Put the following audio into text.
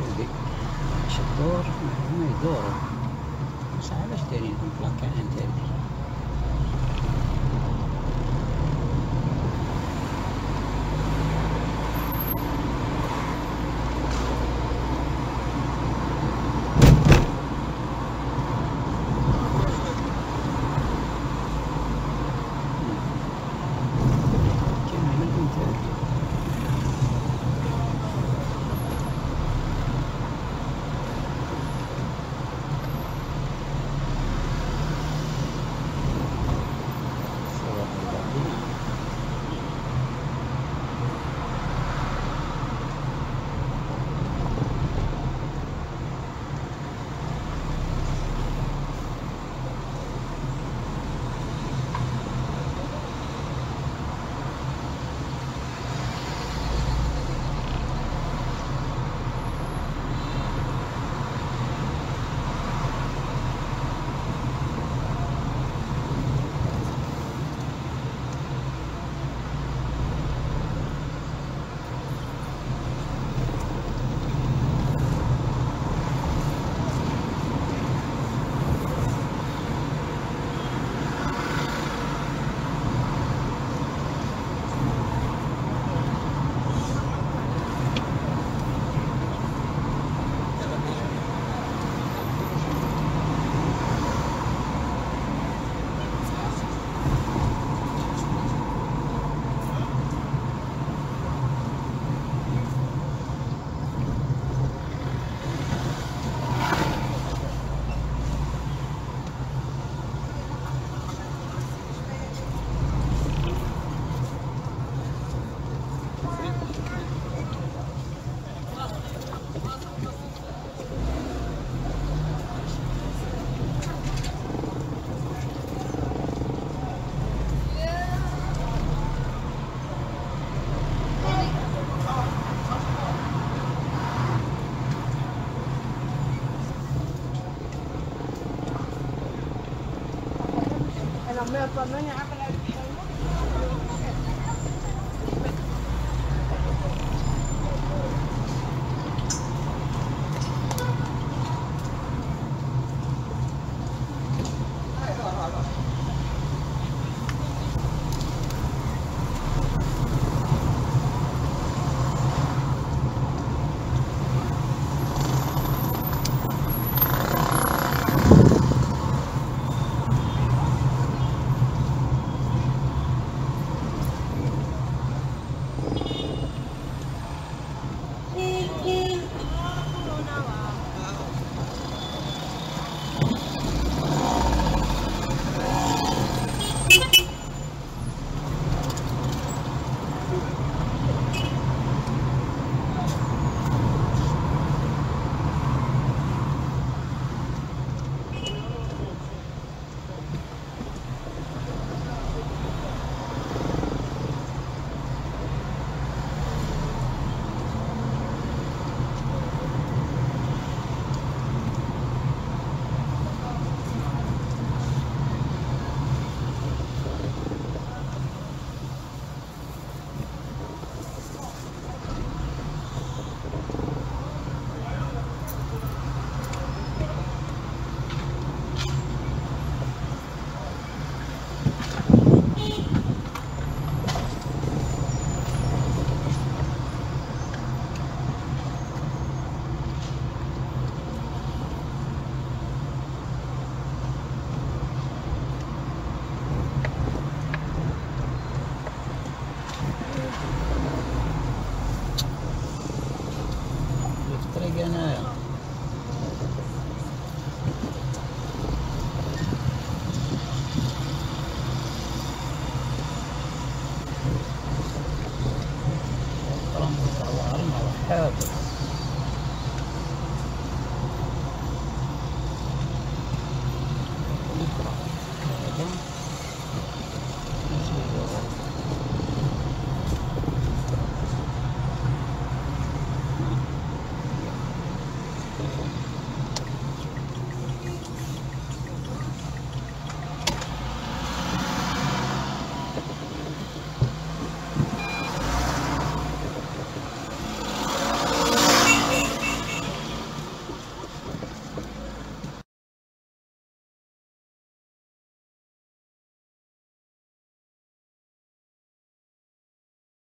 تجري شدور ما يدور. بس علاش دايرين بلاكان تاعي 没有做，明年还回来。terrible.